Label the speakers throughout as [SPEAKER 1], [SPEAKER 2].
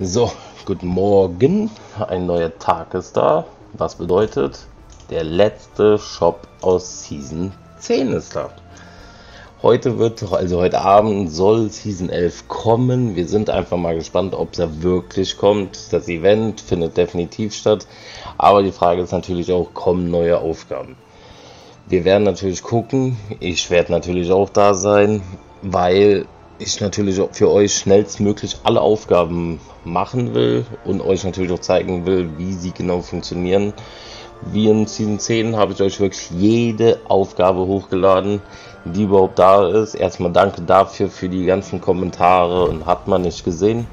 [SPEAKER 1] So, guten Morgen. Ein neuer Tag ist da. Was bedeutet, der letzte Shop aus Season 10 ist da. Heute wird, also heute Abend soll Season 11 kommen. Wir sind einfach mal gespannt, ob es wirklich kommt. Das Event findet definitiv statt. Aber die Frage ist natürlich auch, kommen neue Aufgaben? Wir werden natürlich gucken. Ich werde natürlich auch da sein, weil ich natürlich für euch schnellstmöglich alle Aufgaben machen will und euch natürlich auch zeigen will, wie sie genau funktionieren. Wie in Season 10 habe ich euch wirklich jede Aufgabe hochgeladen, die überhaupt da ist. Erstmal danke dafür für die ganzen Kommentare und hat man nicht gesehen.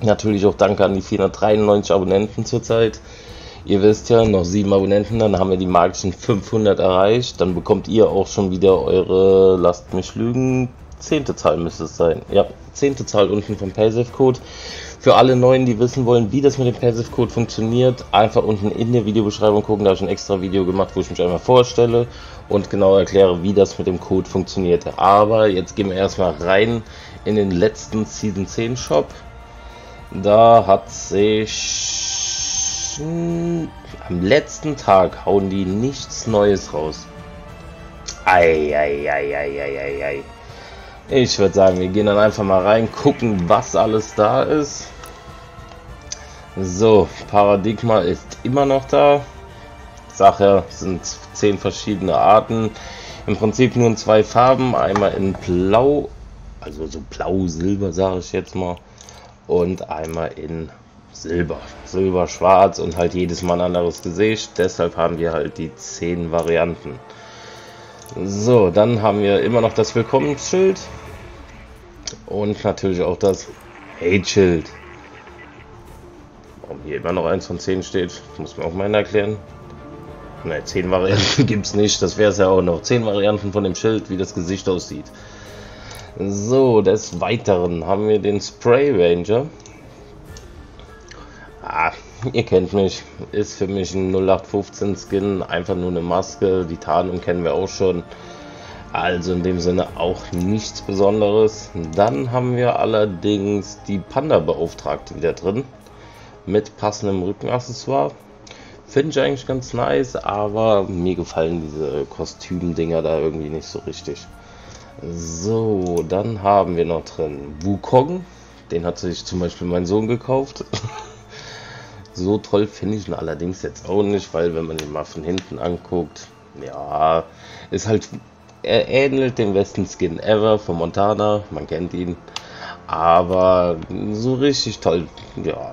[SPEAKER 1] Natürlich auch danke an die 493 Abonnenten zurzeit. Ihr wisst ja, noch sieben Abonnenten, dann haben wir die magischen 500 erreicht. Dann bekommt ihr auch schon wieder eure, lasst mich lügen, zehnte Zahl müsste es sein. Ja, zehnte Zahl unten vom PaySafe-Code. Für alle Neuen, die wissen wollen, wie das mit dem PaySafe-Code funktioniert, einfach unten in der Videobeschreibung gucken. Da habe ich ein extra Video gemacht, wo ich mich einmal vorstelle und genau erkläre, wie das mit dem Code funktioniert. Aber jetzt gehen wir erstmal rein in den letzten Season 10 Shop. Da hat sich am letzten Tag hauen die nichts Neues raus. Eieieiei. Ei, ei, ei, ei, ei. Ich würde sagen, wir gehen dann einfach mal rein, gucken, was alles da ist. So, Paradigma ist immer noch da. Sache sind zehn verschiedene Arten. Im Prinzip nur in zwei Farben. Einmal in Blau, also so Blau-Silber sage ich jetzt mal. Und einmal in Silber. Silber, Schwarz und halt jedes Mal ein anderes Gesicht. Deshalb haben wir halt die zehn Varianten. So, dann haben wir immer noch das Willkommensschild. Und natürlich auch das Hate-Schild. Warum hier immer noch eins von 10 steht, muss mir auch mal erklären. Ne, 10 Varianten gibt es nicht. Das wäre es ja auch noch. 10 Varianten von dem Schild, wie das Gesicht aussieht. So, des Weiteren haben wir den Spray Ranger. Ihr kennt mich. Ist für mich ein 0815 Skin. Einfach nur eine Maske. Die Tarnung kennen wir auch schon. Also in dem Sinne auch nichts Besonderes. Dann haben wir allerdings die Panda-Beauftragte wieder drin. Mit passendem Rückenaccessoire. Finde ich eigentlich ganz nice, aber mir gefallen diese Kostümdinger da irgendwie nicht so richtig. So, dann haben wir noch drin Wukong. Den hat sich zum Beispiel mein Sohn gekauft. so toll finde ich ihn allerdings jetzt auch nicht, weil wenn man ihn mal von hinten anguckt, ja, ist halt er ähnelt dem besten Skin ever von Montana, man kennt ihn. Aber so richtig toll, ja,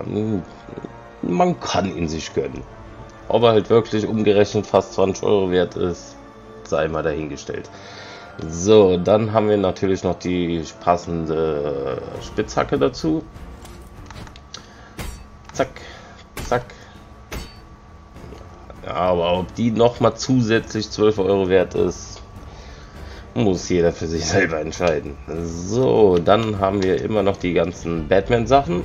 [SPEAKER 1] man kann ihn sich gönnen. Ob er halt wirklich umgerechnet fast 20 Euro wert ist, sei mal dahingestellt. So, dann haben wir natürlich noch die passende Spitzhacke dazu. Zack. Ja, aber ob die nochmal zusätzlich 12 Euro wert ist, muss jeder für sich selber entscheiden. So, dann haben wir immer noch die ganzen Batman-Sachen.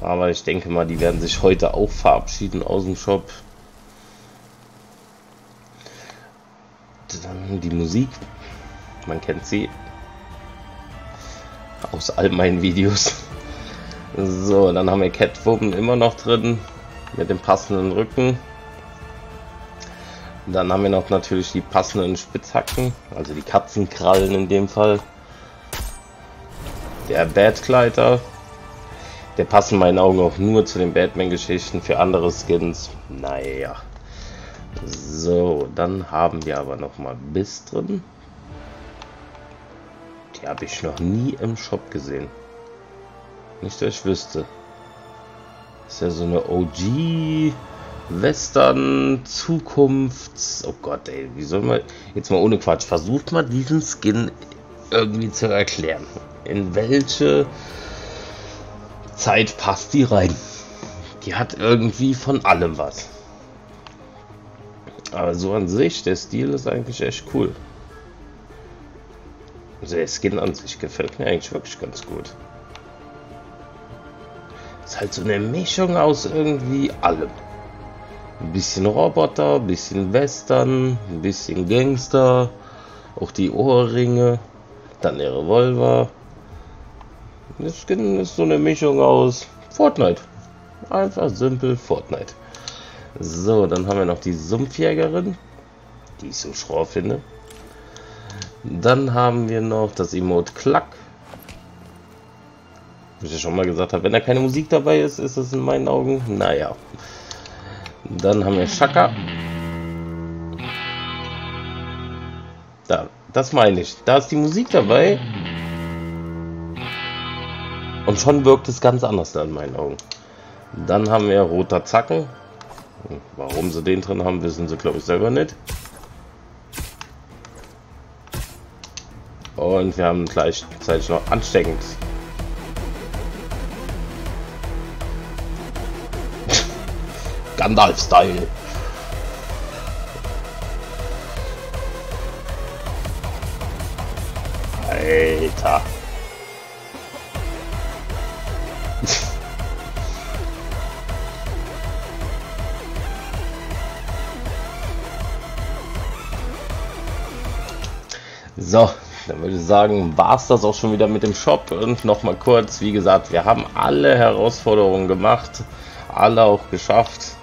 [SPEAKER 1] Aber ich denke mal, die werden sich heute auch verabschieden aus dem Shop. Die Musik. Man kennt sie. Aus all meinen Videos. So, dann haben wir Catwoman immer noch drin mit dem passenden Rücken. Dann haben wir noch natürlich die passenden Spitzhacken, also die Katzenkrallen in dem Fall. Der Badkleider. Der passt in meinen Augen auch nur zu den Batman-Geschichten. Für andere Skins, naja. So, dann haben wir aber noch mal Biss drin. Die habe ich noch nie im Shop gesehen. Nicht, dass ich wüsste. Ist ja so eine OG Western Zukunfts. Oh Gott, ey, wie soll man. Jetzt mal ohne Quatsch. Versucht mal diesen Skin irgendwie zu erklären. In welche Zeit passt die rein? Die hat irgendwie von allem was. Aber so an sich, der Stil ist eigentlich echt cool. Also der Skin an sich gefällt mir eigentlich wirklich ganz gut. Ist halt so eine Mischung aus irgendwie allem. Ein bisschen Roboter, ein bisschen Western, ein bisschen Gangster, auch die Ohrringe, dann der Revolver. Das Skin ist so eine Mischung aus Fortnite. Einfach simpel Fortnite. So, dann haben wir noch die Sumpfjägerin, die ich so schroff finde. Dann haben wir noch das Emote Klack. Wie ich ja schon mal gesagt habe, wenn da keine Musik dabei ist, ist es in meinen Augen, naja. Dann haben wir Shaka. Da, das meine ich. Da ist die Musik dabei. Und schon wirkt es ganz anders da in meinen Augen. Dann haben wir roter Zacken. Warum sie den drin haben, wissen sie glaube ich selber nicht. Und wir haben gleichzeitig noch ansteckend Gandalf-Style. Alter. so, dann würde ich sagen, war es das auch schon wieder mit dem Shop. Und nochmal kurz, wie gesagt, wir haben alle Herausforderungen gemacht, alle auch geschafft.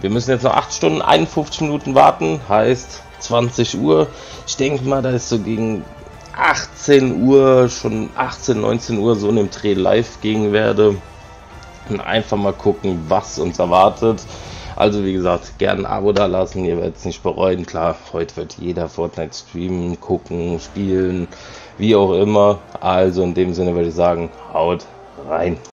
[SPEAKER 1] Wir müssen jetzt noch 8 Stunden 51 Minuten warten, heißt 20 Uhr. Ich denke mal, da ist so gegen 18 Uhr, schon 18, 19 Uhr so in dem Dreh live gehen werde. Und einfach mal gucken, was uns erwartet. Also wie gesagt, gerne ein Abo da lassen, ihr werdet es nicht bereuen. Klar, heute wird jeder Fortnite streamen, gucken, spielen, wie auch immer. Also in dem Sinne würde ich sagen, haut rein.